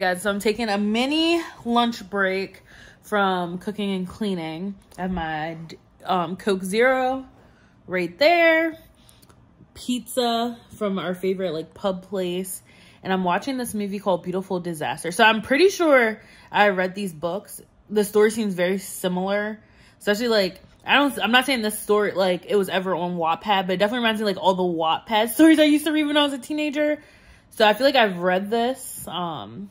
Guys, so I'm taking a mini lunch break from cooking and cleaning. I have my um, Coke Zero right there. Pizza from our favorite like pub place. And I'm watching this movie called Beautiful Disaster. So I'm pretty sure I read these books. The story seems very similar. Especially like, I don't, I'm not saying this story like it was ever on Wattpad, but it definitely reminds me like all the Wattpad stories I used to read when I was a teenager. So I feel like I've read this. Um,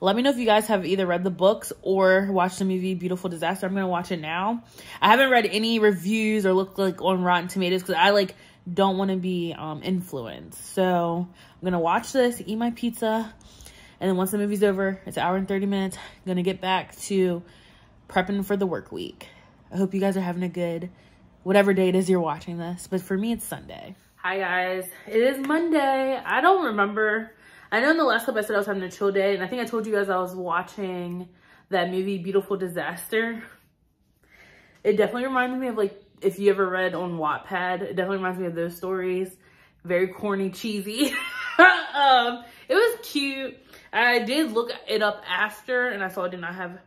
let me know if you guys have either read the books or watched the movie Beautiful Disaster. I'm going to watch it now. I haven't read any reviews or looked like on Rotten Tomatoes because I like don't want to be um, influenced. So I'm going to watch this, eat my pizza. And then once the movie's over, it's an hour and 30 minutes. I'm going to get back to prepping for the work week. I hope you guys are having a good, whatever day it is you're watching this. But for me, it's Sunday. Hi guys, it is Monday. I don't remember I know in the last clip I said I was having a chill day, and I think I told you guys I was watching that movie Beautiful Disaster. It definitely reminded me of like, if you ever read on Wattpad, it definitely reminds me of those stories. Very corny, cheesy. um, it was cute. I did look it up after, and I saw it did not have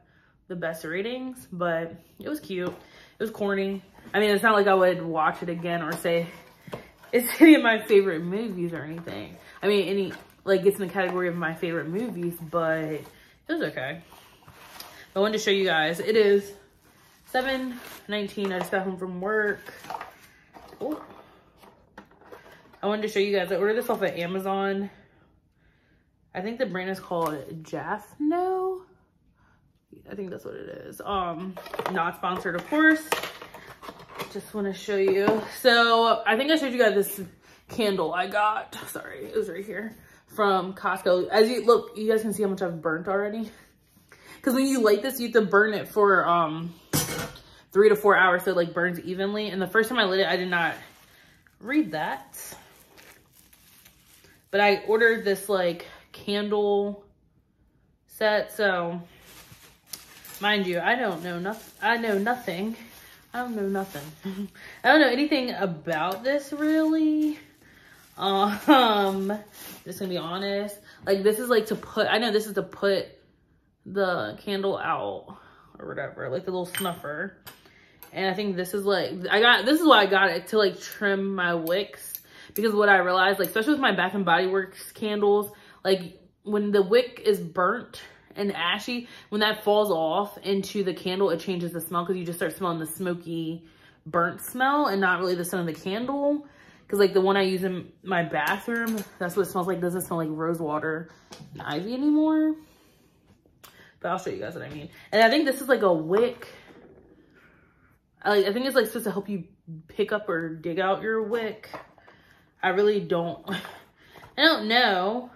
the best ratings, but it was cute. It was corny. I mean, it's not like I would watch it again or say it's any of my favorite movies or anything. I mean, any like it's in the category of my favorite movies, but it was okay. I wanted to show you guys. It is 7.19. I just got home from work. Oh. I wanted to show you guys. I ordered this off of Amazon. I think the brand is called Jaffno. I think that's what it is. Um, not sponsored, of course. Just want to show you. So I think I showed you guys this candle I got. Sorry, it was right here from Costco. As you look, you guys can see how much I've burnt already. Because when you light this, you have to burn it for um three to four hours so it like burns evenly. And the first time I lit it, I did not read that. But I ordered this like candle set. So mind you, I don't know nothing. I know nothing. I don't know nothing. I don't know anything about this really. Um, just gonna be honest. Like this is like to put, I know this is to put the candle out or whatever, like the little snuffer. And I think this is like, I got, this is why I got it to like trim my wicks. Because what I realized, like especially with my Bath and Body Works candles, like when the wick is burnt and ashy, when that falls off into the candle, it changes the smell because you just start smelling the smoky burnt smell and not really the scent of the candle. Because like the one I use in my bathroom, that's what it smells like. Doesn't smell like rose water and ivy anymore. But I'll show you guys what I mean. And I think this is like a wick. I, like, I think it's like supposed to help you pick up or dig out your wick. I really don't, I don't know.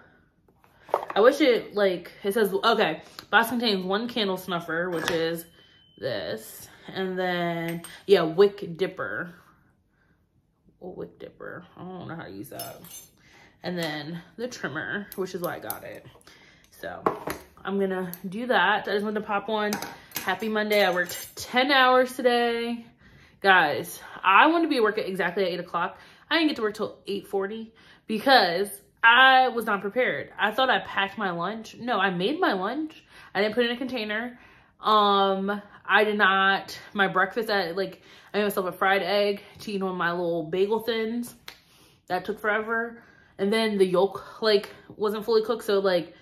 I wish it like, it says, okay, box contains one candle snuffer, which is this. And then, yeah, wick dipper, wick dipper. I don't know how to use that. And then the trimmer, which is why I got it. So I'm gonna do that. I just wanted to pop one. Happy Monday. I worked 10 hours today. Guys, I wanted to be at work at exactly at 8 o'clock. I didn't get to work till 8.40 because I was not prepared. I thought I packed my lunch. No, I made my lunch. I didn't put it in a container. Um, I did not, my breakfast, at like, I made myself a fried egg to eat on my little bagel thins. That took forever. And then the yolk, like, wasn't fully cooked, so, like,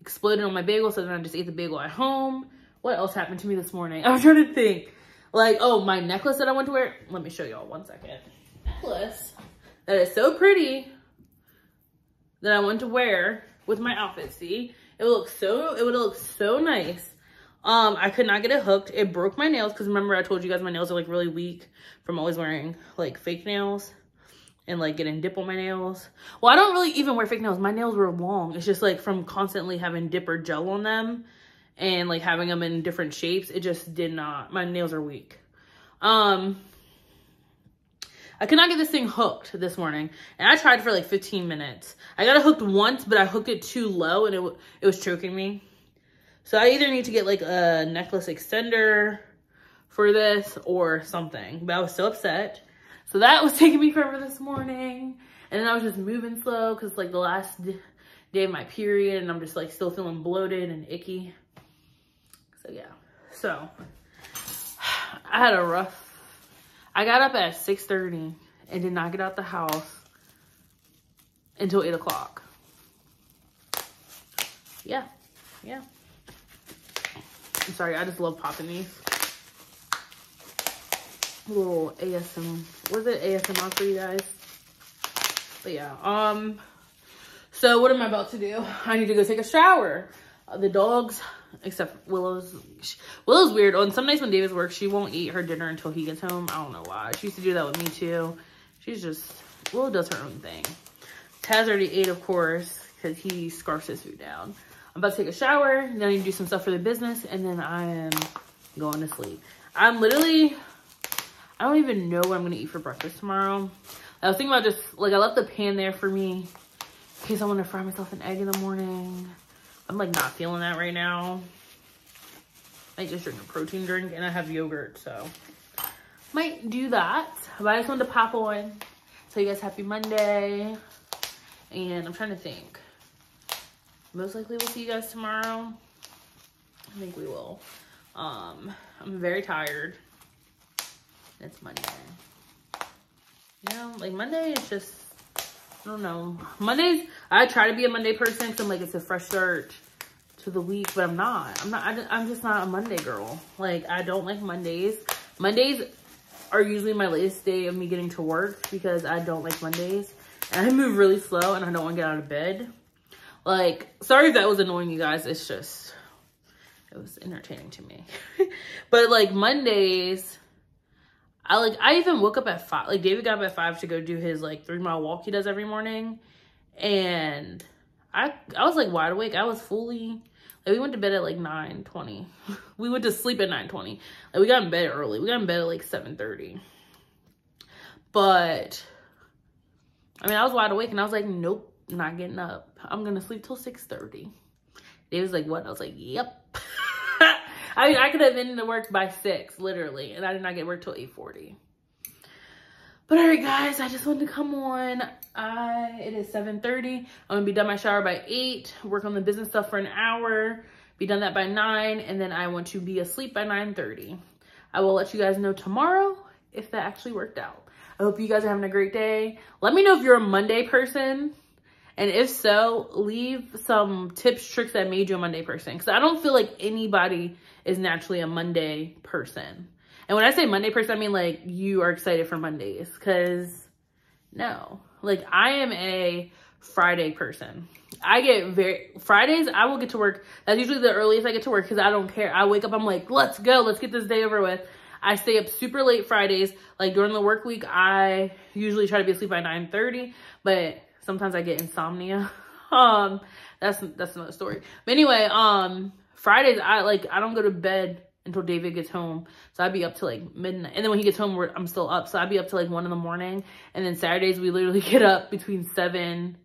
exploded on my bagel, so then I just ate the bagel at home. What else happened to me this morning? I'm trying to think. Like, oh, my necklace that I went to wear. Let me show y'all one second. Necklace that is so pretty that I went to wear with my outfit. See, it would look so, it would look so nice um, I could not get it hooked. It broke my nails because remember I told you guys my nails are like really weak from always wearing like fake nails and like getting dip on my nails. Well, I don't really even wear fake nails. My nails were long. It's just like from constantly having dip or gel on them and like having them in different shapes. It just did not, my nails are weak. Um, I could not get this thing hooked this morning. And I tried for like 15 minutes. I got it hooked once, but I hooked it too low and it, it was choking me. So I either need to get like a necklace extender for this or something. But I was so upset. So that was taking me forever this morning. And then I was just moving slow because like the last day of my period and I'm just like still feeling bloated and icky. So yeah. So I had a rough I got up at 6:30 and did not get out the house until 8 o'clock. Yeah. Yeah. I'm sorry, I just love popping these. little ASM, was it ASMR for you guys? But yeah, um, so what am I about to do? I need to go take a shower. Uh, the dogs, except Willow's, Willow's weird. On some nights when David's works, she won't eat her dinner until he gets home. I don't know why. She used to do that with me too. She's just, Willow does her own thing. Taz already ate, of course, because he scarfs his food down. I'm about to take a shower, then I need to do some stuff for the business, and then I am going to sleep. I'm literally, I don't even know what I'm going to eat for breakfast tomorrow. I was thinking about just, like, I left the pan there for me in case I want to fry myself an egg in the morning. I'm, like, not feeling that right now. I just drink a protein drink, and I have yogurt, so might do that. But I just wanted to pop on. Tell you guys happy Monday. And I'm trying to think most likely we'll see you guys tomorrow. I think we will. Um, I'm very tired. It's Monday. You know, like Monday is just, I don't know. Mondays, I try to be a Monday person because I'm like, it's a fresh start to the week, but I'm not. I'm not, I, I'm just not a Monday girl. Like, I don't like Mondays. Mondays are usually my latest day of me getting to work because I don't like Mondays. And I move really slow and I don't want to get out of bed. Like, sorry if that was annoying you guys. It's just, it was entertaining to me. but like Mondays, I like, I even woke up at five. Like David got up at five to go do his like three mile walk he does every morning. And I, I was like wide awake. I was fully, like we went to bed at like 9 20. we went to sleep at 9 20. Like we got in bed early. We got in bed at like 7 30. But I mean, I was wide awake and I was like, nope not getting up. I'm gonna sleep till 6.30. It was like, what? I was like, yep. I mean, I could have been to work by 6, literally. And I did not get work till 8.40. But all right, guys, I just wanted to come on. I It is 7.30. I'm gonna be done my shower by 8, work on the business stuff for an hour, be done that by 9, and then I want to be asleep by 9.30. I will let you guys know tomorrow if that actually worked out. I hope you guys are having a great day. Let me know if you're a Monday person and if so, leave some tips, tricks that made you a Monday person. Because I don't feel like anybody is naturally a Monday person. And when I say Monday person, I mean like you are excited for Mondays. Because no, like I am a Friday person. I get very, Fridays, I will get to work. That's usually the earliest I get to work because I don't care. I wake up, I'm like, let's go. Let's get this day over with. I stay up super late Fridays. Like during the work week, I usually try to be asleep by 9.30. But sometimes I get insomnia. um, that's that's another story. But anyway, um, Fridays I like I don't go to bed until David gets home. So I'd be up to like midnight. And then when he gets home, I'm still up. So I'd be up to like one in the morning. And then Saturdays, we literally get up between seven.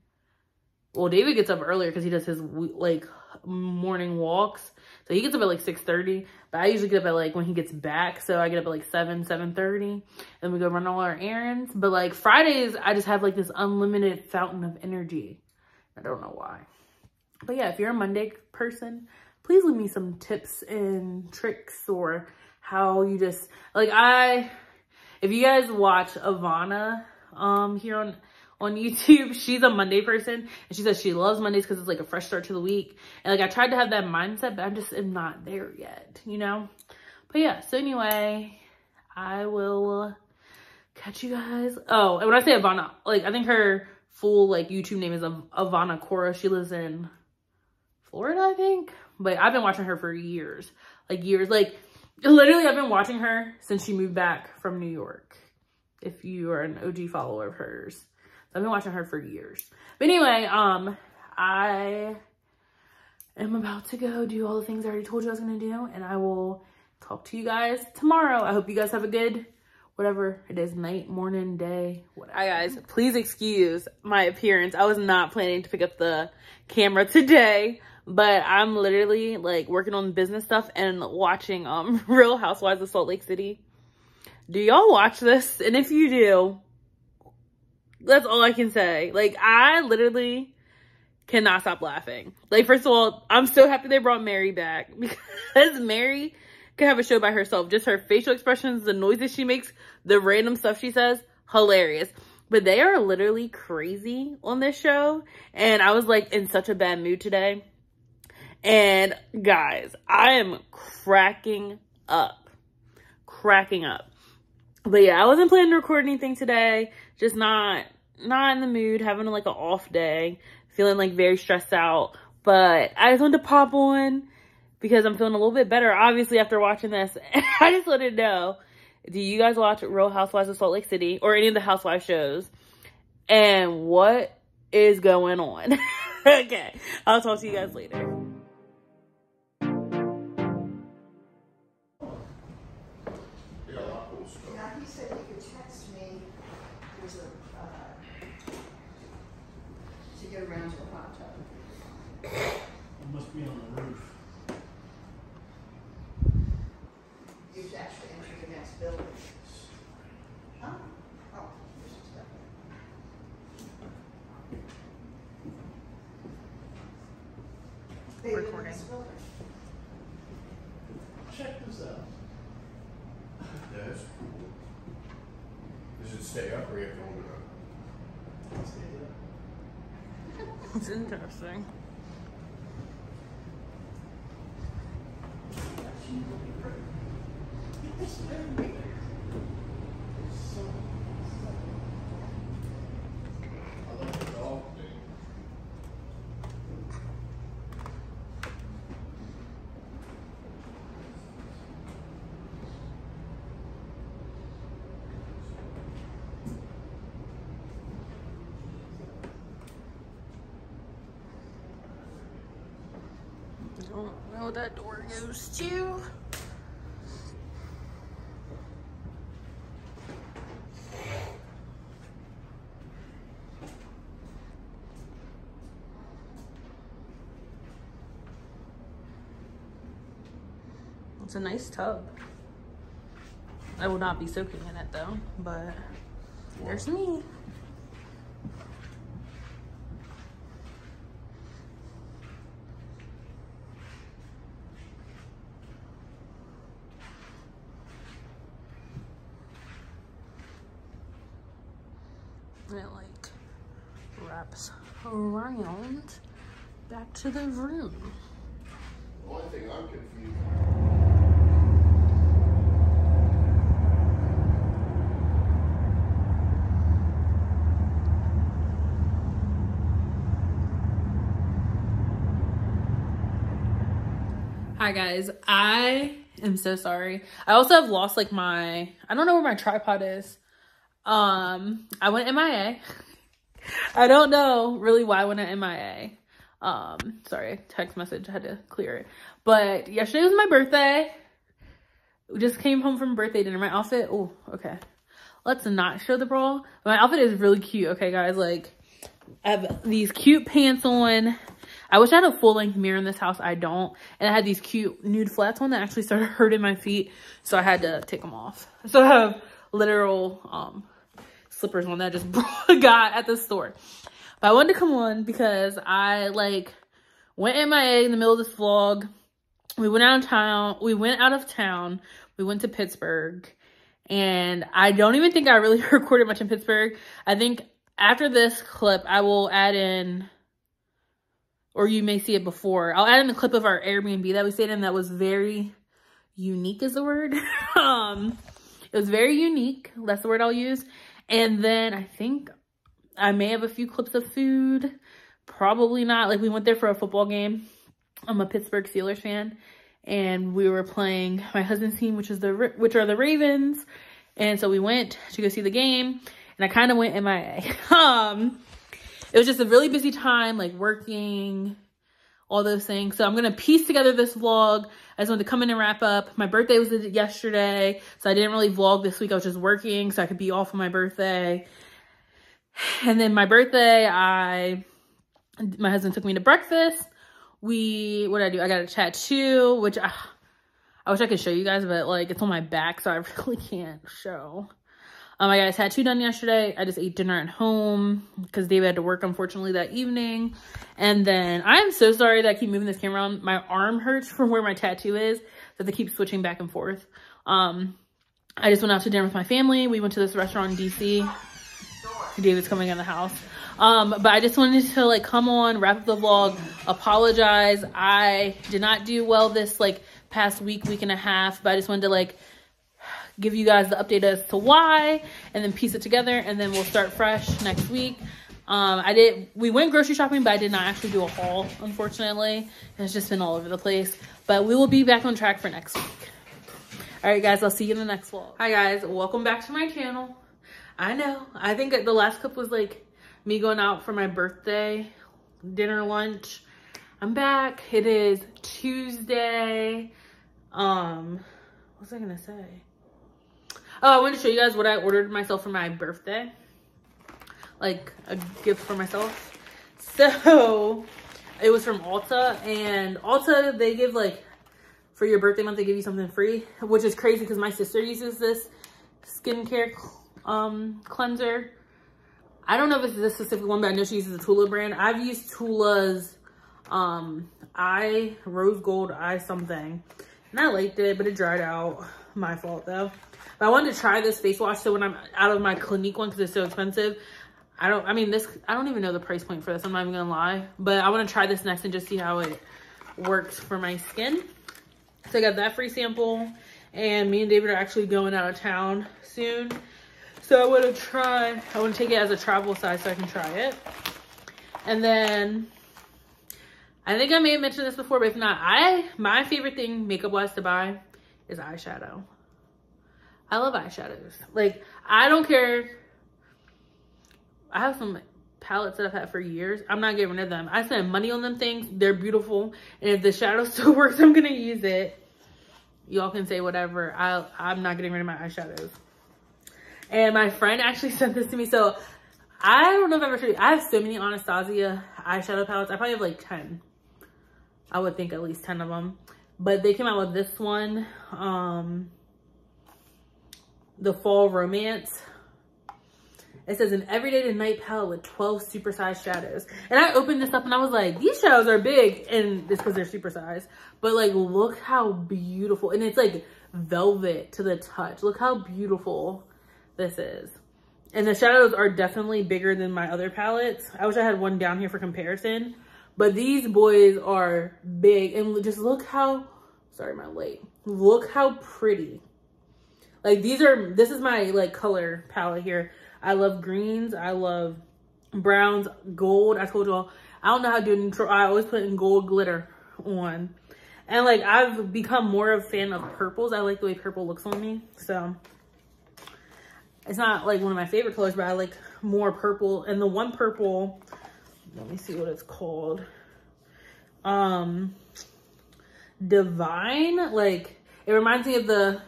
Well, David gets up earlier because he does his like morning walks. So he gets up at like 6.30. But I usually get up at like when he gets back. So I get up at like 7, 7.30. and we go run all our errands. But like Fridays, I just have like this unlimited fountain of energy. I don't know why. But yeah, if you're a Monday person, please leave me some tips and tricks or how you just, like I, if you guys watch Ivana um, here on on YouTube. She's a Monday person and she says she loves Mondays because it's like a fresh start to the week. And like I tried to have that mindset, but I'm just am not there yet, you know? But yeah, so anyway, I will catch you guys. Oh, and when I say Ivana, like I think her full like YouTube name is Ivana Cora. She lives in Florida, I think. But I've been watching her for years. Like years. Like literally I've been watching her since she moved back from New York. If you are an OG follower of hers. I've been watching her for years. But anyway, um, I am about to go do all the things I already told you I was going to do. And I will talk to you guys tomorrow. I hope you guys have a good, whatever it is, night, morning, day, whatever. Hi guys, please excuse my appearance. I was not planning to pick up the camera today. But I'm literally like working on business stuff and watching um Real Housewives of Salt Lake City. Do y'all watch this? And if you do, that's all I can say. Like, I literally cannot stop laughing. Like, first of all, I'm so happy they brought Mary back because Mary can have a show by herself. Just her facial expressions, the noises she makes, the random stuff she says, hilarious. But they are literally crazy on this show. And I was like in such a bad mood today. And guys, I am cracking up. Cracking up. But yeah, I wasn't planning to record anything today. Just not not in the mood, having like an off day, feeling like very stressed out. But I just wanted to pop on because I'm feeling a little bit better, obviously, after watching this. I just wanted to know, do you guys watch Real Housewives of Salt Lake City or any of the Housewives shows? And what is going on? okay, I'll talk to you guys later. Recording. Check this out. Yes. Does it stay up or you have to hold it up? It's interesting. I like the dog thing. I don't that door goes to. It's a nice tub. I will not be soaking in it though, but there's me. And it like wraps around back to the room. The only thing I'm confused. Hi guys, I am so sorry. I also have lost like my, I don't know where my tripod is. Um, I went MIA. I don't know really why I went MIA. Um, sorry, text message, I had to clear it. But yesterday was my birthday. We just came home from birthday dinner. My outfit, oh, okay. Let's not show the bra. My outfit is really cute, okay guys? Like, I have these cute pants on. I wish I had a full length mirror in this house. I don't. And I had these cute nude flats on that actually started hurting my feet. So I had to take them off. So I have literal um, slippers on that I just got at the store. But I wanted to come on because I like went MIA in the middle of this vlog. We went out of town. We went out of town. We went to Pittsburgh. And I don't even think I really recorded much in Pittsburgh. I think after this clip, I will add in or you may see it before. I'll add in the clip of our Airbnb that we stayed in that was very unique is the word. um, it was very unique. That's the word I'll use. And then I think I may have a few clips of food. Probably not. Like we went there for a football game. I'm a Pittsburgh Steelers fan. And we were playing my husband's team, which is the which are the Ravens. And so we went to go see the game. And I kind of went MIA. um, it was just a really busy time, like working, all those things. So I'm going to piece together this vlog. I just wanted to come in and wrap up. My birthday was yesterday, so I didn't really vlog this week. I was just working so I could be off on my birthday. And then my birthday, I, my husband took me to breakfast. We, what did I do? I got a tattoo, which I, I wish I could show you guys, but like it's on my back, so I really can't show. Um, I got a tattoo done yesterday. I just ate dinner at home because David had to work, unfortunately, that evening. And then I am so sorry that I keep moving this camera on. My arm hurts from where my tattoo is. So they keep switching back and forth. Um, I just went out to dinner with my family. We went to this restaurant in DC. David's coming in the house. Um, but I just wanted to like come on, wrap up the vlog, apologize. I did not do well this like past week, week and a half, but I just wanted to like give you guys the update as to why and then piece it together and then we'll start fresh next week. Um, I did, we went grocery shopping, but I did not actually do a haul, unfortunately. It's just been all over the place, but we will be back on track for next week. All right, guys, I'll see you in the next vlog. Hi, guys. Welcome back to my channel. I know. I think the last clip was like me going out for my birthday, dinner, lunch. I'm back. It is Tuesday. Um, what was I gonna say? Oh, I wanted to show you guys what I ordered myself for my birthday. Like a gift for myself. So it was from Ulta and Ulta, they give like, for your birthday month, they give you something free, which is crazy because my sister uses this skincare um, cleanser. I don't know if it's this specific one, but I know she uses the Tula brand. I've used Tula's um, eye, rose gold eye something. And I liked it, but it dried out. My fault though. But I wanted to try this face wash so when I'm out of my Clinique one because it's so expensive. I don't, I mean this, I don't even know the price point for this. I'm not even gonna lie. But I want to try this next and just see how it works for my skin. So I got that free sample. And me and David are actually going out of town soon. So I want to try, I want to take it as a travel size so I can try it. And then, I think I may have mentioned this before, but if not, I, my favorite thing makeup-wise to buy is eyeshadow. I love eyeshadows. Like, I don't care. I have some palettes that I've had for years. I'm not getting rid of them. I spend money on them things. They're beautiful. And if the shadow still works, I'm going to use it. Y'all can say whatever. I, I'm not getting rid of my eyeshadows. And my friend actually sent this to me. So I don't know if I've ever showed you. I have so many Anastasia eyeshadow palettes. I probably have like 10. I would think at least 10 of them. But they came out with this one. Um, the Fall Romance. It says an everyday to night palette with 12 supersized shadows. And I opened this up and I was like, these shadows are big. And it's because they're supersized. But like, look how beautiful. And it's like velvet to the touch. Look how beautiful this is. And the shadows are definitely bigger than my other palettes. I wish I had one down here for comparison. But these boys are big. And just look how, sorry, my light. Look how pretty. Like these are, this is my like color palette here. I love greens. I love browns, gold. I told y'all, I don't know how to do neutral. I always put in gold glitter on. And like I've become more of a fan of purples. I like the way purple looks on me. So it's not like one of my favorite colors, but I like more purple. And the one purple, let me see what it's called. Um, Divine, like it reminds me of the,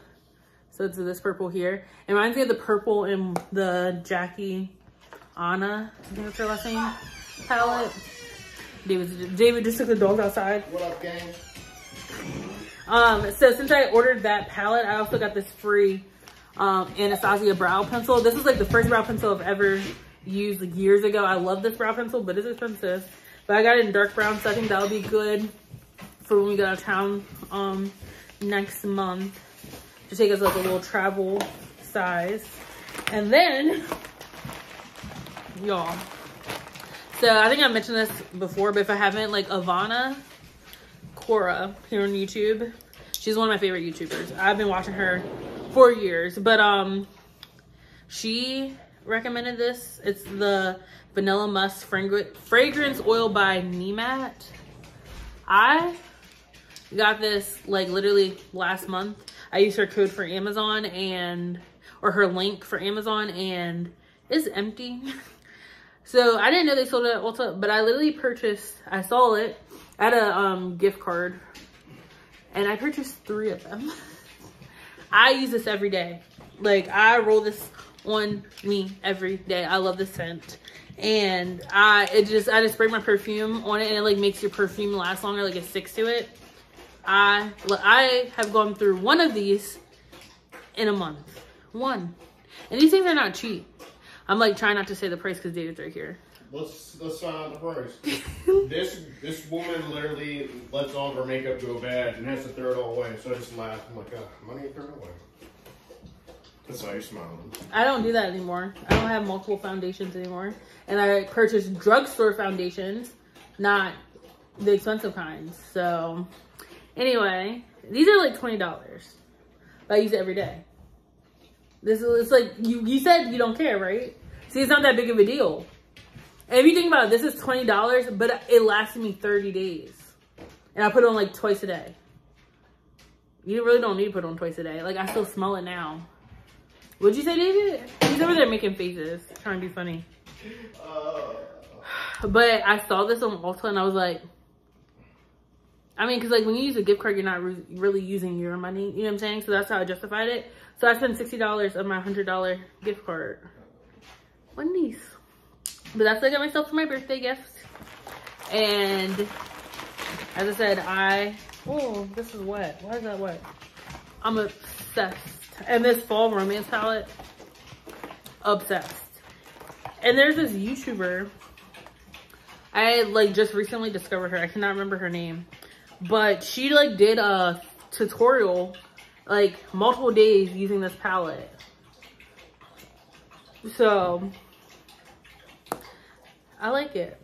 so it's this purple here. It reminds me of the purple in the Jackie Aina, I think that's her last name, palette. David, David just took the dogs outside. What up, gang? Um, so since I ordered that palette, I also got this free um, Anastasia brow pencil. This is like the first brow pencil I've ever used like, years ago. I love this brow pencil, but it's expensive. But I got it in dark brown, so I think that'll be good for when we go out of town um, next month. To take us like a little travel size. And then, y'all. So I think I mentioned this before, but if I haven't, like Ivana Cora here on YouTube. She's one of my favorite YouTubers. I've been watching her for years, but um, she recommended this. It's the Vanilla Musk Fragrance Oil by Nemat. I got this like literally last month. I used her code for Amazon and, or her link for Amazon and it's empty. so I didn't know they sold it at Ulta, but I literally purchased, I saw it at a um, gift card and I purchased three of them. I use this every day. Like I roll this on me every day. I love the scent. And I it just I just spray my perfume on it and it like makes your perfume last longer, like it sticks to it. I I have gone through one of these in a month. One. And these things are not cheap. I'm like trying not to say the price because David's right here. Let's let's sign out the price. this this woman literally lets all of her makeup go bad and has to throw it all away. So I just laugh. I'm like, oh, money ain't thrown away. That's why you're smiling. I don't do that anymore. I don't have multiple foundations anymore. And I purchase drugstore foundations, not the expensive kinds. So, anyway, these are like $20. I use it every day. This is it's like you you said you don't care, right? See, it's not that big of a deal. And if you think about it, this is twenty dollars, but it lasted me thirty days, and I put it on like twice a day. You really don't need to put on twice a day. Like I still smell it now. What'd you say, David? He's over there making faces, trying to be funny. Uh, But I saw this on Ulta and I was like, I mean, because like when you use a gift card, you're not re- really using your money. You know what I'm saying? So that's how I justified it. So I spent sixty dollars of my hundred dollar gift card. Wendy's. But that's what I got myself for my birthday gift. And as I said, I oh this is wet. Why is that wet? I'm obsessed. And this fall romance palette, obsessed. And there's this YouTuber I like just recently discovered her. I cannot remember her name, but she like did a tutorial like multiple days using this palette. So I like it.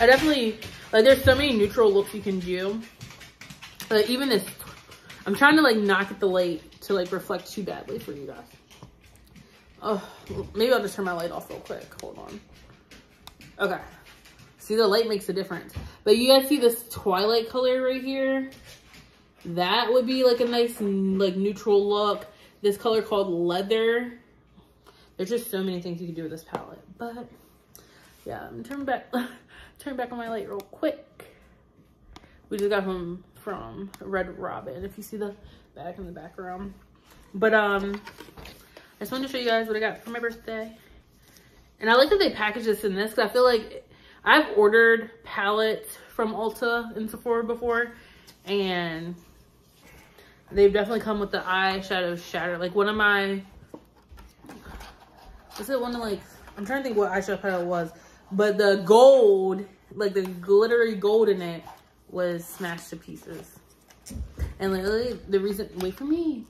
I definitely like. There's so many neutral looks you can do. Like even this, I'm trying to like not get the light to like reflect too badly for you guys. Oh, maybe I'll just turn my light off real quick. Hold on. Okay. See, the light makes a difference. But you guys see this twilight color right here? That would be like a nice, like neutral look. This color called leather. There's just so many things you can do with this palette. But yeah, I'm turn back, turn back on my light real quick. We just got home from Red Robin. If you see the back in the background. But um, I just wanted to show you guys what I got for my birthday. And I like that they package this in this because I feel like I've ordered palettes from Ulta and Sephora before. And they've definitely come with the eyeshadow shatter. Like one of my, was it one of like, I'm trying to think what eyeshadow palette was. But the gold, like the glittery gold in it was smashed to pieces. And literally the reason, wait for me.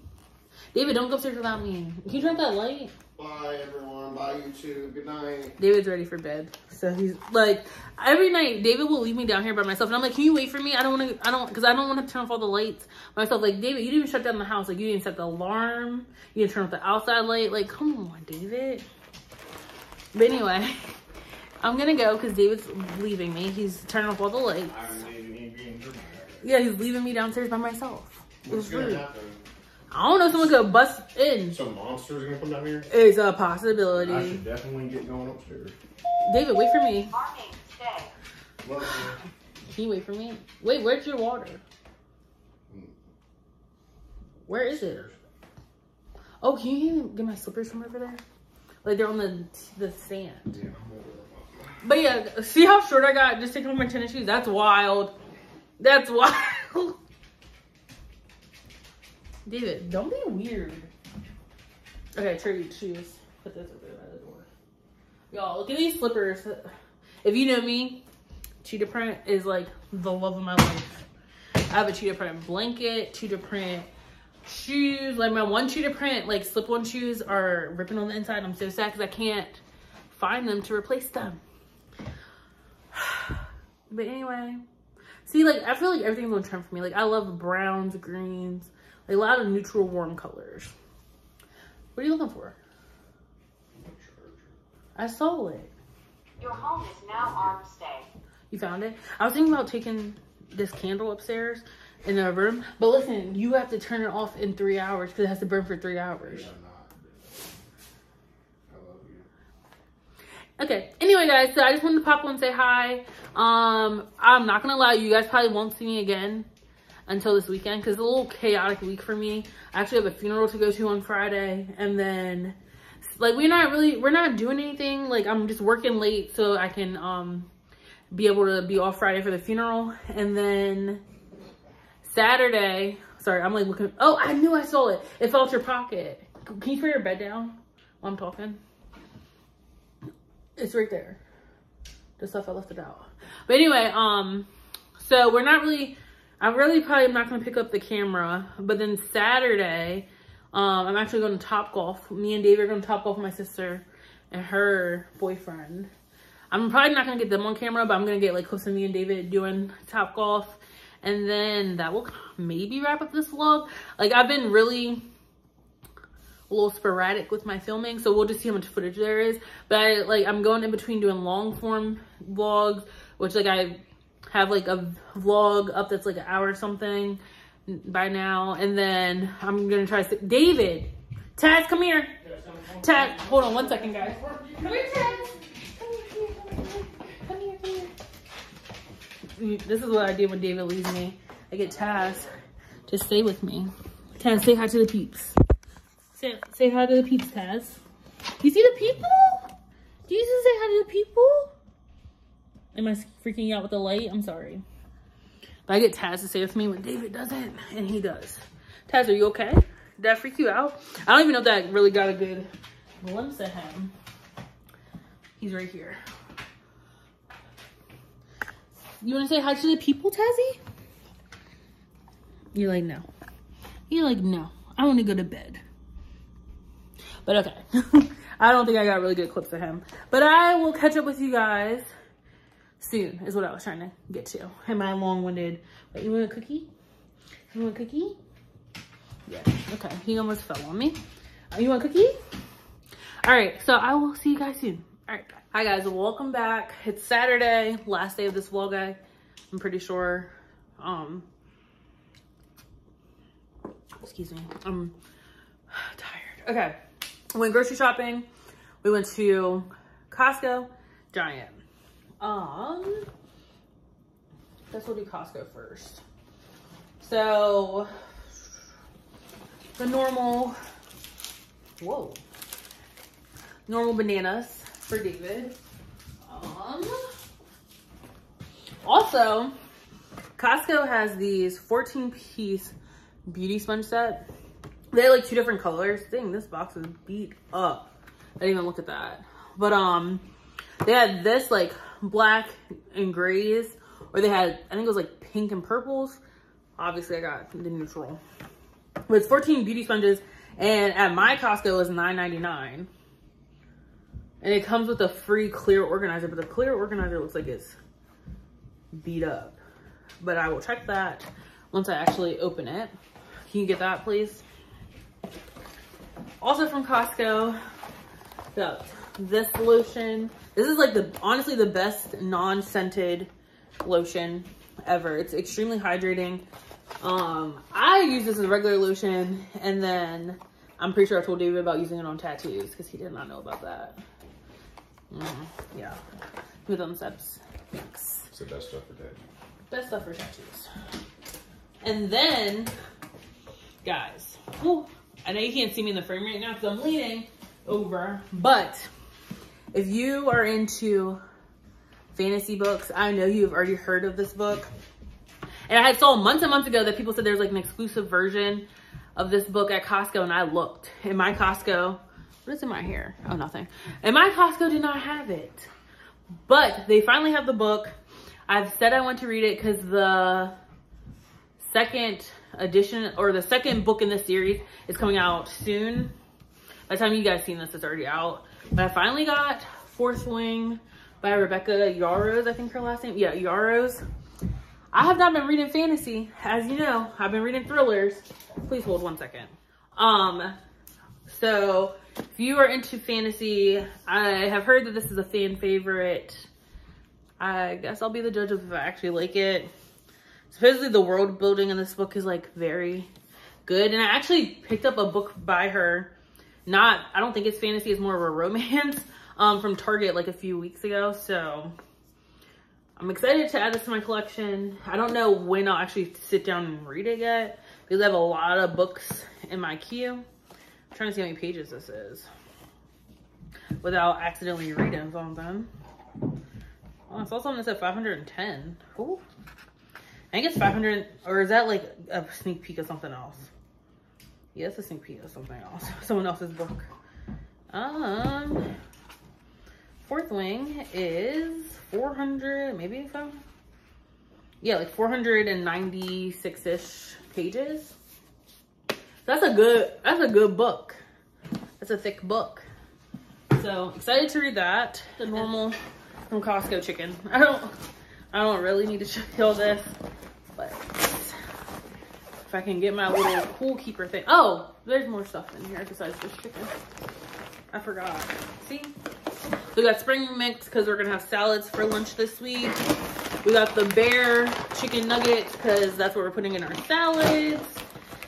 David, don't go upstairs without me. Can you turn off that light? bye everyone. Bye YouTube. Good night. David's ready for bed. So he's like, every night, David will leave me down here by myself. And I'm like, can you wait for me? I don't want to, I don't, because I don't want to turn off all the lights myself. Like, David, you didn't even shut down the house. Like, you didn't set the alarm. You didn't turn off the outside light. Like, come on, David. But anyway, I'm going to go because David's leaving me. He's turning off all the lights. I'm leaving you being dramatic. Yeah, he's leaving me downstairs by myself. It What's was gonna rude. happen? I don't know, if someone could bust in. Some monster's gonna come down here. It's a possibility. I should definitely get going upstairs. David, wait for me. Parking, Can you wait for me? Wait, where's your water? Where is it? Oh, can you even get my slippers from over there? Like they're on the the sand. yeah. But yeah, see how short I got just taking off my tennis shoes? That's wild. That's wild. David, don't be weird. Okay, trade shoes. Put this over by the door. Y'all, look at these slippers. If you know me, cheetah print is like the love of my life. I have a cheetah print blanket, cheetah print shoes. Like my one cheetah print, like slip-on shoes are ripping on the inside. I'm so sad because I can't find them to replace them. But anyway, see, like I feel like everything's on trend for me. Like I love browns, greens, like a lot of neutral, warm colors. What are you looking for? I saw it. Your home is now armed stay. You found it? I was thinking about taking this candle upstairs in the room. But listen, you have to turn it off in three hours because it has to burn for three hours. I'm not. I love you. Okay. Anyway, guys, so I just wanted to pop on and say hi. Um, I'm not gonna lie, you guys probably won't see me again until this weekend because it's a little chaotic week for me. I actually have a funeral to go to on Friday, and then like we're not really we're not doing anything. Like I'm just working late so I can um be able to be off Friday for the funeral, and then Saturday. Sorry, I'm like looking. Oh, I knew I saw it. It fell out your pocket. Can you put your bed down? while I'm talking. It's right there. The stuff I left it out. But anyway, um, so we're not really, I really probably am not going to pick up the camera. But then Saturday, um, I'm actually going to Top Golf. Me and David are going to Top Golf my sister and her boyfriend. I'm probably not going to get them on camera, but I'm going to get like close to me and David doing Top Golf. And then that will maybe wrap up this vlog. Like I've been really a little sporadic with my filming so we'll just see how much footage there is. But I like I'm going in between doing long form vlogs which like I have like a vlog up that's like an hour or something by now and then I'm gonna try to David! Taz come here! Taz hold on one second guys. Come here Taz. Come here come here Mm, this is what I did when David leaves me. I get Taz to stay with me. Taz say hi to the peeps Say, say hi to the peeps, Taz. You see the people? Do you say hi to the people? Am I freaking out with the light? I'm sorry. But I get Taz to stay with me when David doesn't, and he does. Taz, are you okay? Did that freak you out? I don't even know if that really got a good glimpse of him. He's right here. You want to say hi to the people, Tazzy? You're like, no. You're like, no. I want to go to bed. But okay. I don't think I got really good clips of him. But I will catch up with you guys soon is what I was trying to get to. Am I long-winded? Wait, you want a cookie? You want a cookie? Yeah, okay. He almost fell on me. Uh, you want a cookie? All right, so I will see you guys soon. All right, hi guys, welcome back. It's Saturday, last day of this vlog, I, I'm pretty sure. Um, excuse me, I'm tired. Okay, went grocery shopping. We went to Costco, Giant. Um, guess we'll do Costco first. So, the normal, whoa, normal bananas for David. Um, also, Costco has these 14 piece beauty sponge set. They have like two different colors. Dang, this box is beat up. I didn't even look at that. But um, they had this like black and grays, or they had, I think it was like pink and purples. Obviously I got the neutral. But it's 14 beauty sponges, and at my Costco it was $9.99. And it comes with a free clear organizer, but the clear organizer looks like it's beat up. But I will check that once I actually open it. Can you get that, please? Also from Costco, got this lotion. This is like the, honestly the best non-scented lotion ever. It's extremely hydrating. Um, I use this as a regular lotion and then I'm pretty sure I told David about using it on tattoos because he did not know about that. Mm, yeah. Two thumbs ups. Thanks. It's the best stuff for tattoos. Best stuff for tattoos. And then, guys, I know you can't see me in the frame right now because I'm leaning over, but if you are into fantasy books, I know you've already heard of this book. And I had saw months and months ago that people said there's like an exclusive version of this book at Costco and I looked. In my Costco, what is in my hair? Oh, nothing. And my Costco did not have it. But they finally have the book. I've said I want to read it because the second edition or the second book in the series is coming out soon. By the time you guys seen this, it's already out. But I finally got Fourth Wing by Rebecca Yarros, I think her last name. Yeah, Yarros. I have not been reading fantasy. As you know, I've been reading thrillers. Please hold one second. Um, so if you are into fantasy, I have heard that this is a fan favorite. I guess I'll be the judge of if I actually like it. Supposedly the world building in this book is like very good. And I actually picked up a book by her. Not, I don't think it's fantasy, it's more of a romance um, from Target like a few weeks ago. So I'm excited to add this to my collection. I don't know when I'll actually sit down and read it yet because I have a lot of books in my queue. I'm trying to see how many pages this is without accidentally reading something. Oh, I saw something that said 510. Ooh. I think it's 500, or is that like a sneak peek of something else? Yeah, it's a sneak peek of something else. Someone else's book. Um, fourth wing is 400, maybe I'm, yeah, like 496 ish pages. That's a good, that's a good book. That's a thick book. So excited to read that. The normal from Costco chicken. I don't, I don't really need to all this, but if I can get my little pool keeper thing. Oh, there's more stuff in here besides just chicken. I forgot. See? We got spring mix because we're gonna have salads for lunch this week. We got the Bare chicken nuggets because that's what we're putting in our salads.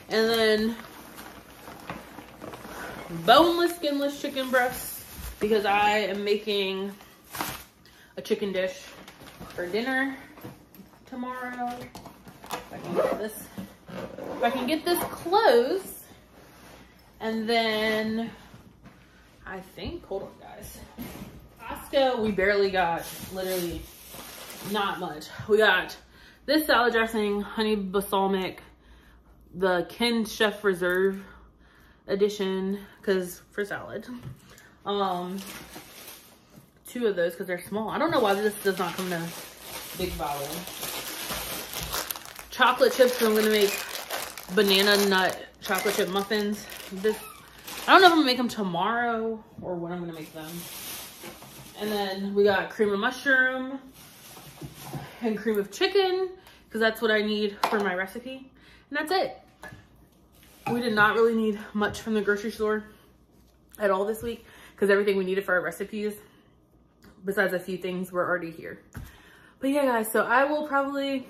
And then boneless, skinless chicken breasts because I am making a chicken dish for dinner tomorrow. If I can get this, if I can get this closed, and then I think, hold on guys. Costco, we barely got literally not much. We got this salad dressing, honey balsamic, the Ken Chef Reserve edition, cause for salad. Um, two of those because they're small. I don't know why this does not come a big bottle. Chocolate chips, I'm gonna make banana nut chocolate chip muffins. This, I don't know if I'm gonna make them tomorrow or when I'm gonna make them. And then we got cream of mushroom and cream of chicken because that's what I need for my recipe. And that's it. We did not really need much from the grocery store at all this week because everything we needed for our recipes, besides a few things, were already here. But yeah, guys, so I will probably,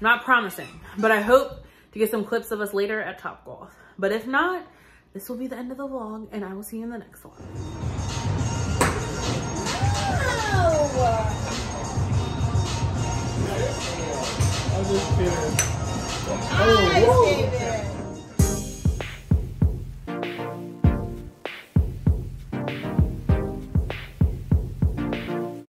not promising, but I hope to get some clips of us later at Top Golf. But if not, this will be the end of the vlog and I will see you in the next one. I just kidding. Nice, David.